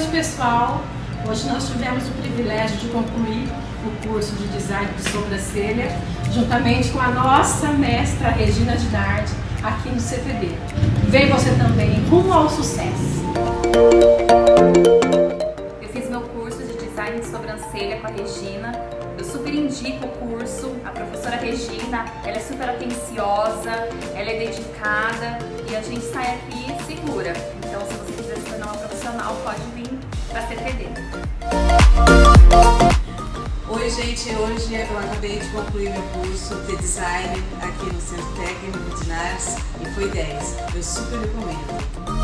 pessoal, hoje nós tivemos o privilégio de concluir o curso de design de sobrancelha, juntamente com a nossa mestra Regina Dinardi, aqui no CTD. Vem você também rumo ao sucesso! Eu fiz meu curso de design de sobrancelha com a Regina. Eu super indico o curso. A professora Regina, ela é super atenciosa, ela é dedicada e a gente sai aqui segura. Para a CTD. Oi gente, hoje eu acabei de concluir meu curso de design aqui no Centro Técnico de Nares e foi 10. Eu super recomendo.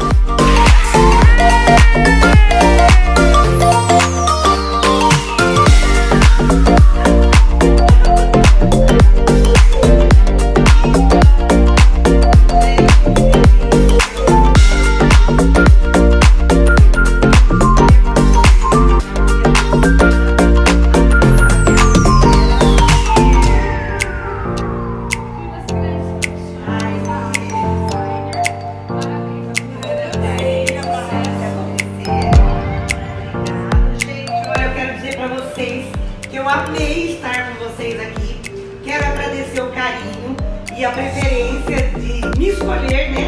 Eu amei estar com vocês aqui. Quero agradecer o carinho e a preferência de me escolher, né,